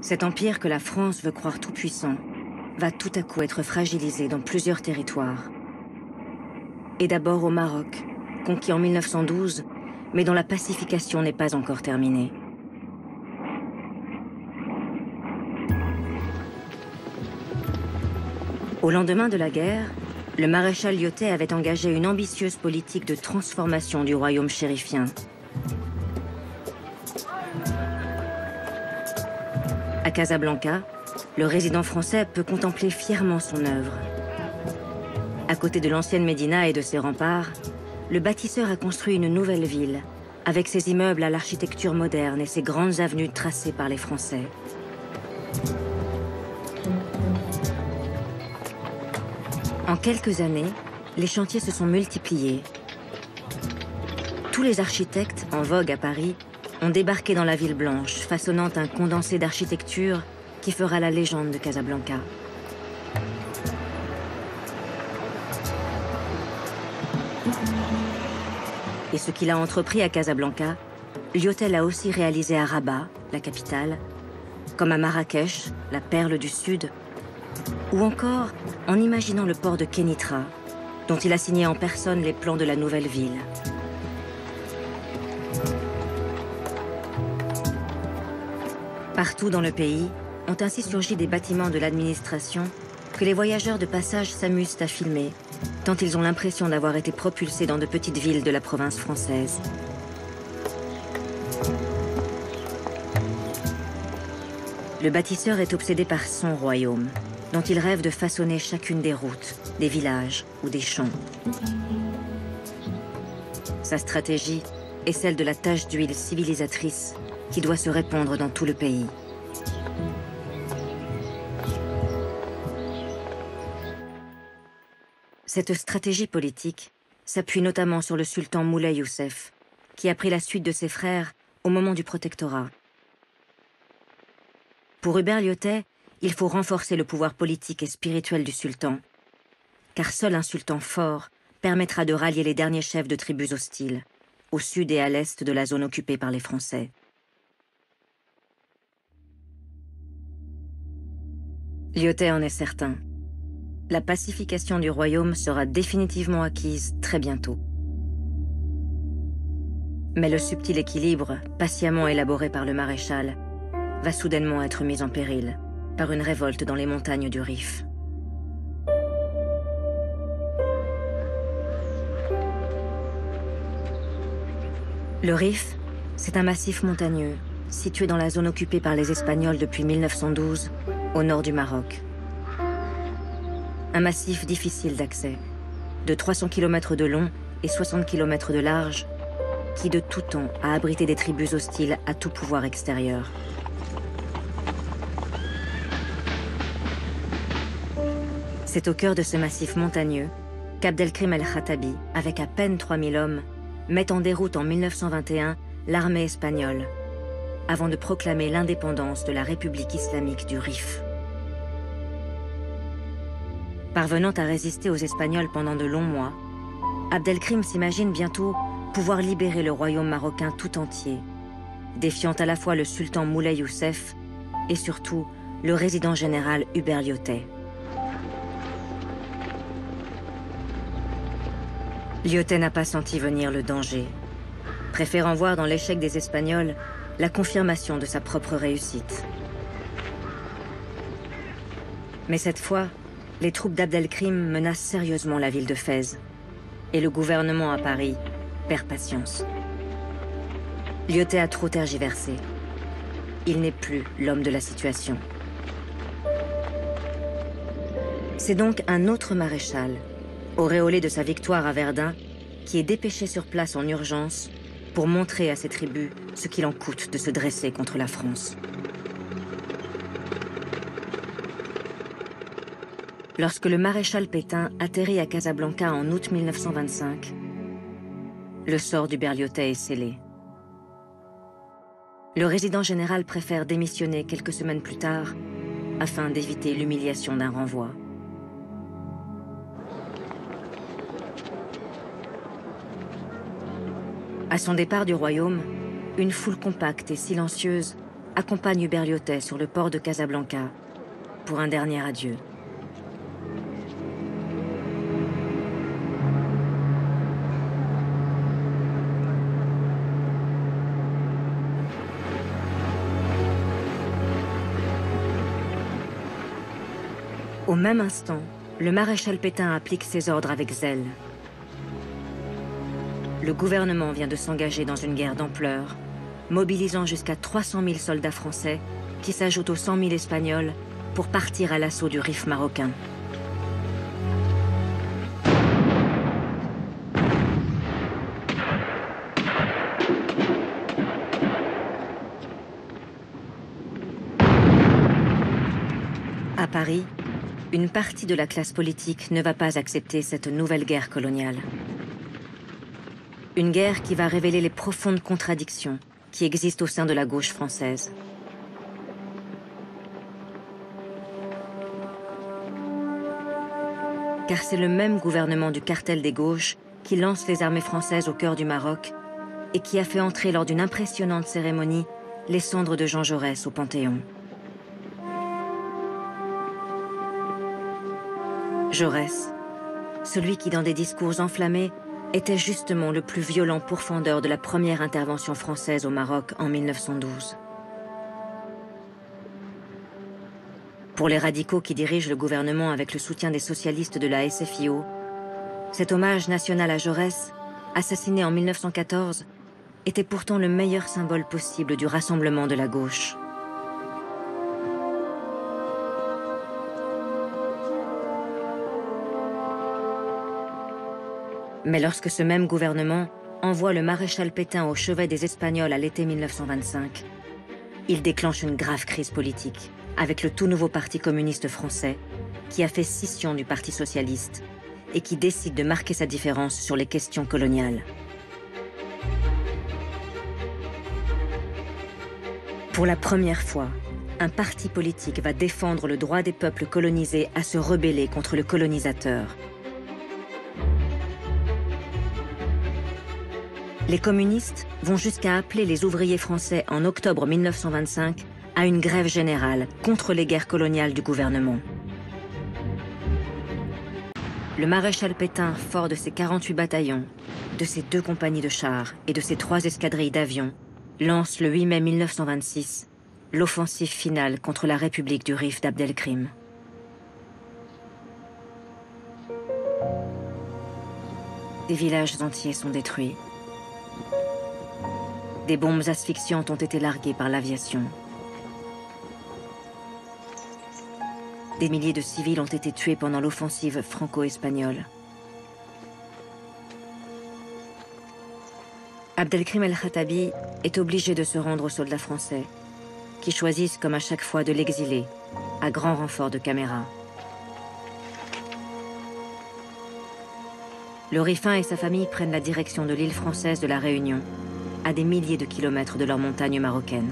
Cet empire que la France veut croire tout puissant va tout à coup être fragilisé dans plusieurs territoires. Et d'abord au Maroc, conquis en 1912, mais dont la pacification n'est pas encore terminée. Au lendemain de la guerre, le maréchal Lyotet avait engagé une ambitieuse politique de transformation du royaume chérifien. À Casablanca, le résident français peut contempler fièrement son œuvre. À côté de l'ancienne Médina et de ses remparts, le bâtisseur a construit une nouvelle ville, avec ses immeubles à l'architecture moderne et ses grandes avenues tracées par les Français. En quelques années, les chantiers se sont multipliés. Tous les architectes en vogue à Paris ont débarqué dans la ville blanche, façonnant un condensé d'architecture qui fera la légende de Casablanca. Et ce qu'il a entrepris à Casablanca, Lyotel a aussi réalisé à Rabat, la capitale, comme à Marrakech, la perle du Sud, ou encore en imaginant le port de Kenitra, dont il a signé en personne les plans de la nouvelle ville. Partout dans le pays ont ainsi surgi des bâtiments de l'administration que les voyageurs de passage s'amusent à filmer, tant ils ont l'impression d'avoir été propulsés dans de petites villes de la province française. Le bâtisseur est obsédé par son royaume, dont il rêve de façonner chacune des routes, des villages ou des champs. Sa stratégie est celle de la tache d'huile civilisatrice qui doit se répandre dans tout le pays. Cette stratégie politique s'appuie notamment sur le sultan Moulay Youssef, qui a pris la suite de ses frères au moment du protectorat. Pour Hubert Lyotet, il faut renforcer le pouvoir politique et spirituel du sultan, car seul un sultan fort permettra de rallier les derniers chefs de tribus hostiles, au sud et à l'est de la zone occupée par les Français. Lyotet en est certain. La pacification du royaume sera définitivement acquise très bientôt. Mais le subtil équilibre, patiemment élaboré par le maréchal, va soudainement être mis en péril par une révolte dans les montagnes du Rif. Le Rif, c'est un massif montagneux situé dans la zone occupée par les Espagnols depuis 1912, au nord du Maroc. Un massif difficile d'accès, de 300 km de long et 60 km de large, qui de tout temps a abrité des tribus hostiles à tout pouvoir extérieur. C'est au cœur de ce massif montagneux qu'Abdelkrim el-Khattabi, avec à peine 3000 hommes, met en déroute en 1921 l'armée espagnole, avant de proclamer l'indépendance de la République islamique du Rif. Parvenant à résister aux Espagnols pendant de longs mois, Abdelkrim s'imagine bientôt pouvoir libérer le royaume marocain tout entier, défiant à la fois le sultan Moulay Youssef et surtout le résident général Hubert Lyotet. Lyotet n'a pas senti venir le danger, préférant voir dans l'échec des Espagnols la confirmation de sa propre réussite. Mais cette fois, les troupes d'Abdelkrim menacent sérieusement la ville de Fès, et le gouvernement à Paris perd patience. Lyotet a trop tergiversé. Il n'est plus l'homme de la situation. C'est donc un autre maréchal, auréolé de sa victoire à Verdun, qui est dépêché sur place en urgence pour montrer à ses tribus ce qu'il en coûte de se dresser contre la France. Lorsque le maréchal Pétain atterrit à Casablanca en août 1925, le sort du Berliotet est scellé. Le résident général préfère démissionner quelques semaines plus tard afin d'éviter l'humiliation d'un renvoi. À son départ du royaume, une foule compacte et silencieuse accompagne Berliotet sur le port de Casablanca pour un dernier adieu. Au même instant, le maréchal Pétain applique ses ordres avec zèle. Le gouvernement vient de s'engager dans une guerre d'ampleur, mobilisant jusqu'à 300 000 soldats français qui s'ajoutent aux 100 000 espagnols pour partir à l'assaut du Rif marocain. À Paris, une partie de la classe politique ne va pas accepter cette nouvelle guerre coloniale. Une guerre qui va révéler les profondes contradictions qui existent au sein de la gauche française. Car c'est le même gouvernement du cartel des gauches qui lance les armées françaises au cœur du Maroc et qui a fait entrer lors d'une impressionnante cérémonie les cendres de Jean Jaurès au Panthéon. Jaurès, celui qui dans des discours enflammés était justement le plus violent pourfendeur de la première intervention française au Maroc en 1912. Pour les radicaux qui dirigent le gouvernement avec le soutien des socialistes de la SFIO, cet hommage national à Jaurès, assassiné en 1914, était pourtant le meilleur symbole possible du rassemblement de la gauche. Mais lorsque ce même gouvernement envoie le maréchal Pétain au chevet des Espagnols à l'été 1925, il déclenche une grave crise politique avec le tout nouveau Parti communiste français qui a fait scission du Parti socialiste et qui décide de marquer sa différence sur les questions coloniales. Pour la première fois, un parti politique va défendre le droit des peuples colonisés à se rebeller contre le colonisateur les communistes vont jusqu'à appeler les ouvriers français en octobre 1925 à une grève générale contre les guerres coloniales du gouvernement. Le maréchal Pétain, fort de ses 48 bataillons, de ses deux compagnies de chars et de ses trois escadrilles d'avions, lance le 8 mai 1926 l'offensive finale contre la République du Rif d'Abdelkrim. Des villages entiers sont détruits. Des bombes asphyxiantes ont été larguées par l'aviation. Des milliers de civils ont été tués pendant l'offensive franco-espagnole. Abdelkrim el-Khattabi est obligé de se rendre aux soldats français, qui choisissent comme à chaque fois de l'exiler, à grand renfort de caméras. Le Riffin et sa famille prennent la direction de l'île française de la Réunion, à des milliers de kilomètres de leur montagne marocaine.